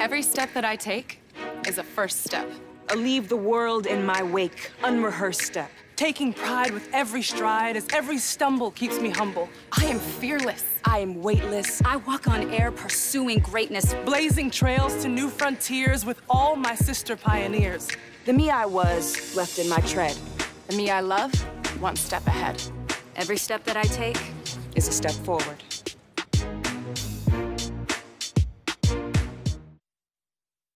Every step that I take is a first step. I leave the world in my wake, unrehearsed step. Taking pride with every stride as every stumble keeps me humble. I am fearless. I am weightless. I walk on air pursuing greatness. Blazing trails to new frontiers with all my sister pioneers. The me I was left in my tread. The me I love, one step ahead. Every step that I take is a step forward.